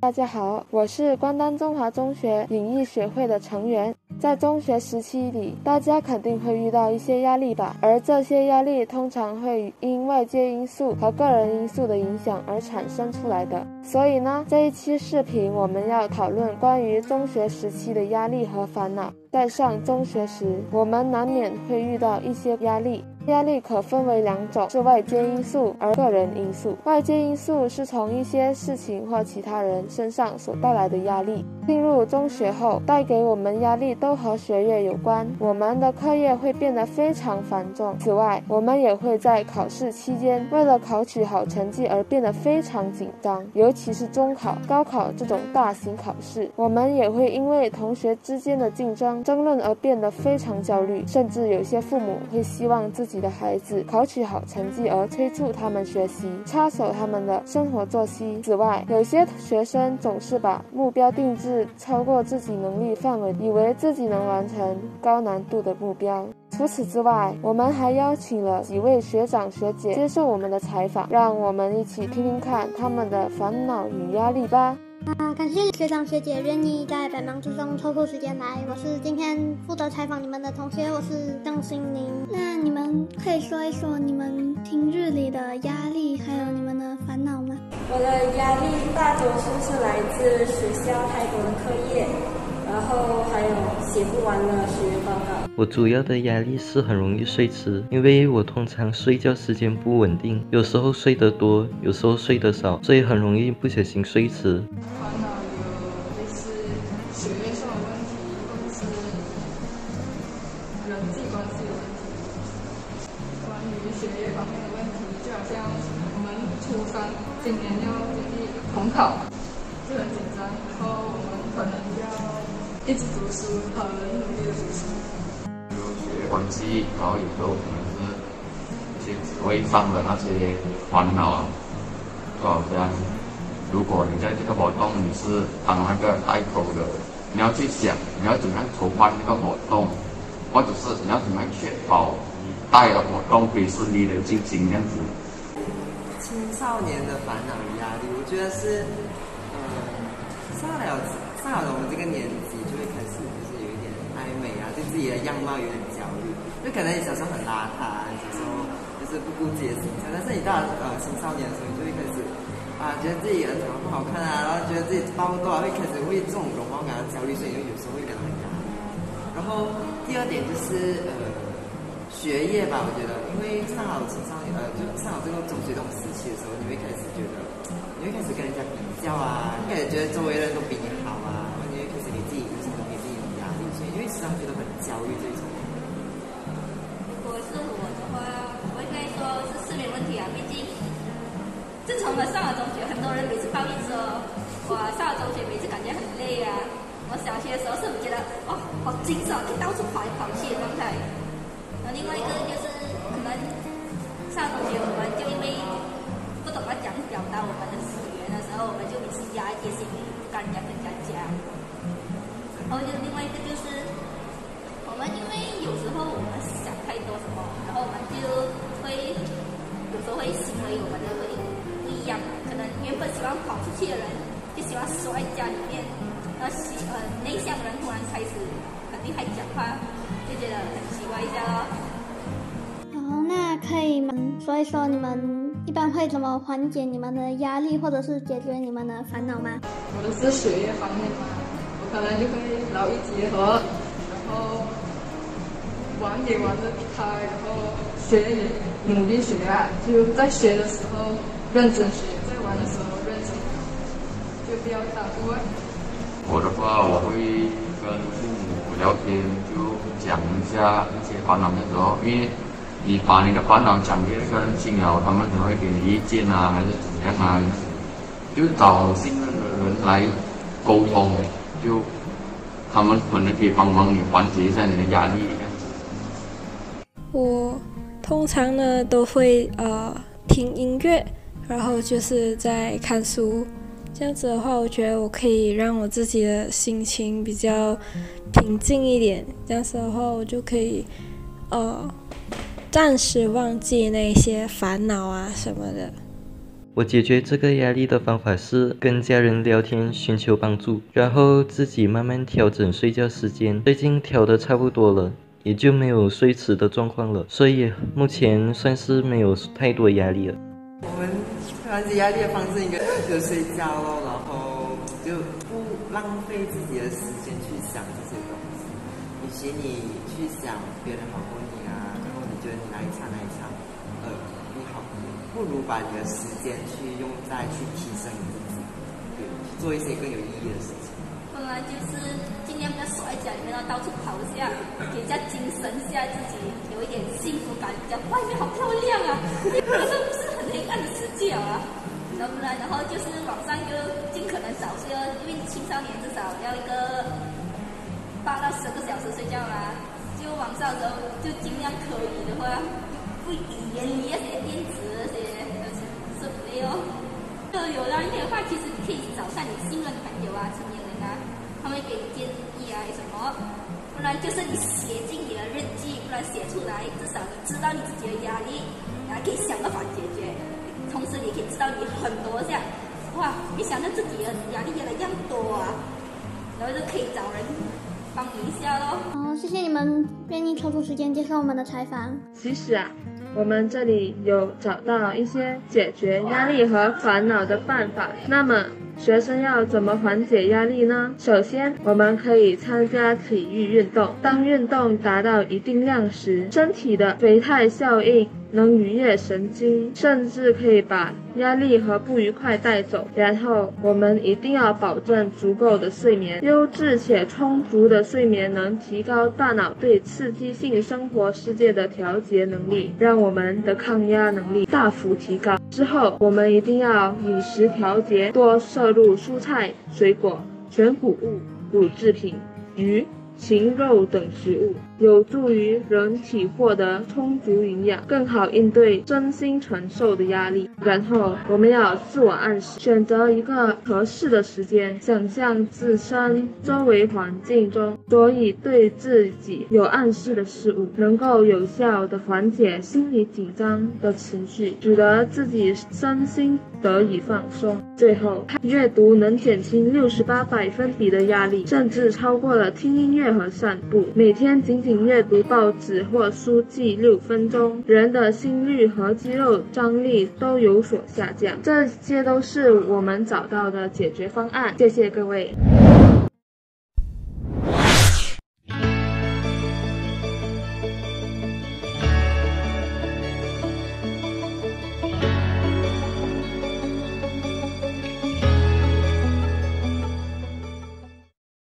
大家好，我是关丹中华中学影艺学会的成员。在中学时期里，大家肯定会遇到一些压力吧，而这些压力通常会因外界因素和个人因素的影响而产生出来的。所以呢，这一期视频我们要讨论关于中学时期的压力和烦恼。在上中学时，我们难免会遇到一些压力。压力可分为两种，是外界因素而个人因素。外界因素是从一些事情或其他人身上所带来的压力。进入中学后，带给我们压力都和学业有关，我们的课业会变得非常繁重。此外，我们也会在考试期间为了考取好成绩而变得非常紧张，尤其是中考、高考这种大型考试，我们也会因为同学之间的竞争、争论而变得非常焦虑，甚至有些父母会希望自己的孩子考取好成绩而催促他们学习，插手他们的生活作息。此外，有些学生总是把目标定制。超过自己能力范围，以为自己能完成高难度的目标。除此之外，我们还邀请了几位学长学姐接受我们的采访，让我们一起听听看他们的烦恼与压力吧。啊，感谢学长学姐愿意在百忙之中抽出时间来。我是今天负责采访你们的同学，我是邓心宁。那你们可以说一说你们平日里的压力，还有你们的烦恼吗？我的压力大多数是来自学校太多的课业，然后还有写不完的学业报告。我主要的压力是很容易睡迟，因为我通常睡觉时间不稳定，有时候睡得多，有时候睡得少，所以很容易不小心睡迟。烦恼有类似学业上的问题，或者是人际关系的问题。关于学业方面的问题，就好像我们初三今年要经历统考，就很紧张，然后一直读书，很努力的读书。有学关系，然后有时候可能是一些职位上的那些烦恼啊，就好像如果你在这个活动你是当那个带头的，你要去想你要怎么样筹办这个活动，或者是你要怎么样确保你带的活动可以顺利的进行这样子。青少年的烦恼与压力，我觉得是，呃，上了上了我们这个年对自己的样貌有点焦虑。就可能你小时候很邋遢，小时候就是不顾自己的形象，但是你到了呃青少年的时候，你就会开始啊，觉得自己长得不好看啊，然后觉得自己包多啊，会开始为这种容貌感到焦虑，所以就有时候会感到很压力。然后第二点就是呃。学业吧，我觉得，因为上好青少年，呃，就上好这个中学这种时期的时候，你会开始觉得，你会开始跟人家比较啊，开始觉得周围人都比你好啊，然后你会开始给自己就是给自己压力，所以你会时常觉得很焦虑这种。如果是我的话，我应该说是睡眠问题啊，毕竟自从我上了中学，很多人每次抱怨说，哇，上了中学每次感觉很累啊。我小学的时候是不觉得，哇，好精神，可以到处跑来跑去的状态。另外一个就是可能上中学，我们就因为不懂得讲表达我们的语言的时候，我们就每次压一些心理，不跟人家跟人家讲。然后就另外一个就是，有时候我们想太多什么，然后我们就会有时候会行为我们的会不一样。可能原本喜欢跑出去的人，就喜欢缩在家里面；而喜呃内向的人突然开始很厉害讲话。就觉得很奇怪一下咯。好，那可以说一说你们一般会怎么缓解你们的压力，或者是解决你们的烦恼吗？我的是学业方面嘛，我可能就会劳逸结合，然后玩也玩得开，然后学也努力学啊。就在学的时候认真学，在玩的时候认真，就不要耽误。我的话，我会跟父母聊天就。讲一下一些烦恼的时候，因为你把你的烦恼讲给那个人听了，他们可能会给你意见啊，还是怎么样啊？就找信任的人来沟通，就他们可能可以帮忙你缓解一下你的压力。我通常呢都会呃听音乐，然后就是在看书。这样子的话，我觉得我可以让我自己的心情比较平静一点。这样子的话，我就可以呃暂时忘记那些烦恼啊什么的。我解决这个压力的方法是跟家人聊天，寻求帮助，然后自己慢慢调整睡觉时间。最近调的差不多了，也就没有睡迟的状况了，所以目前算是没有太多压力了。我们缓解压力的方式应该就睡觉喽，然后就不浪费自己的时间去想这些东西。与其你去想别人好过你啊，然后你觉得你哪一场哪一场，呃，你好，不如把你的时间去用在去提升你自己，对，做一些更有意义的事情。本来就是尽量不要锁在家里面，然后到处跑一下，给人家精神下，自己有一点幸福感，比较外面好漂亮啊，可是不是很黑暗的世界啊，然不然，然后就是晚上就尽可能少睡，因为青少年至少要一个八到十个小时睡觉嘛，就晚上的时候就尽量可以的话，不远离那些电子那些设备哦。就有压力的话，其实你可以找上你信任的朋友啊、亲人啊，他们给你建议啊什么，不然就是你写进你的日记，不然写出来，至少你知道你自己的压力，然后可以想办法解决。同时，你可以知道你很多这样，哇，一想到自己的压力越来越多啊，然后就可以找人帮你一下咯。好，谢谢你们愿意抽出时间接受我们的采访。其实啊，我们这里有找到一些解决压力和烦恼的办法。那么，学生要怎么缓解压力呢？首先，我们可以参加体育运动。当运动达到一定量时，身体的肥态效应能愉悦神经，甚至可以把压力和不愉快带走。然后，我们一定要保证足够的睡眠。优质且充足的睡眠能提高大脑对刺激性生活世界的调节能力，让我们的抗压能力大幅提高。之后，我们一定要饮食调节，多摄入蔬菜、水果、全谷物、乳制品、鱼、禽肉等食物，有助于人体获得充足营养，更好应对身心承受的压力。然后，我们要自我暗示，选择一个合适的时间，想象自身周围环境中所以对自己有暗示的事物，能够有效的缓解心理紧张的情绪，使得自己身心得以放松。最后，阅读能减轻六十八百分比的压力，甚至超过了听音乐和散步。每天仅仅阅读报纸或书籍六分钟，人的心率和肌肉张力都有有所下降。这些都是我们找到的解决方案。谢谢各位。